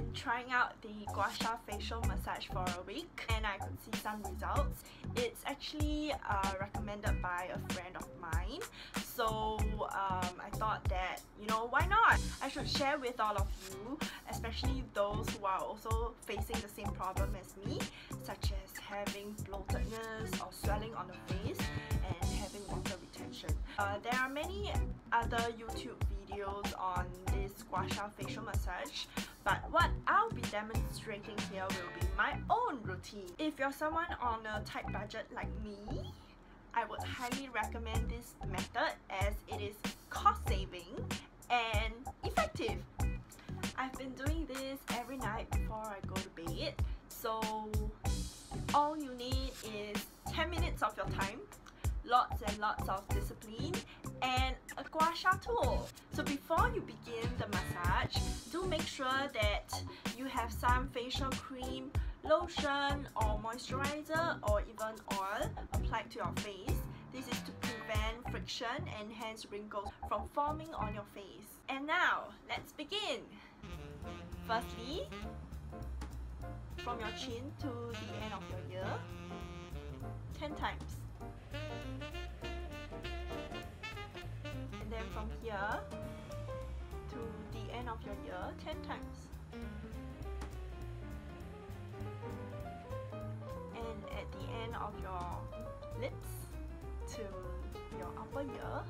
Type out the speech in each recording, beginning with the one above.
been trying out the Gua Sha facial massage for a week and I could see some results. It's actually uh, recommended by a friend of mine so um, I thought that you know why not I should share with all of you especially those who are also facing the same problem as me such as having bloatedness or swelling on the face and having water retention. Uh, there are many other YouTube videos on this Gua Sha facial massage but what I'll be demonstrating here will be my own routine. If you're someone on a tight budget like me, I would highly recommend this method as it is cost saving and effective. I've been doing this every night before I go to bed so all you need is 10 minutes of your time lots and lots of discipline and a gua sha tool. So before you begin the massage, do make sure that you have some facial cream lotion or moisturizer or even oil applied to your face. This is to prevent friction and hence wrinkles from forming on your face. And now, let's begin! Firstly, from your chin to the end of your ear, 10 times. From here to the end of your ear, 10 times. And at the end of your lips to your upper ear.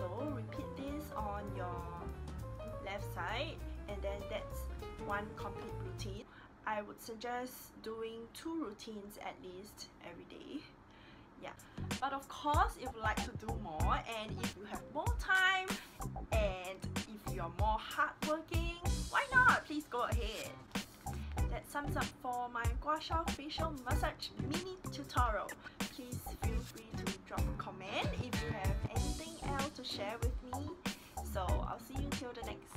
So repeat this on your left side and then that's one complete routine. I would suggest doing two routines at least every day. Yeah. But of course, if you like to do more and if you have more time and if you're more hardworking, why not? Please go ahead. That sums up for my Gua Sha facial massage mini tutorial. Please feel free to drop a comment share with me. So I'll see you till the next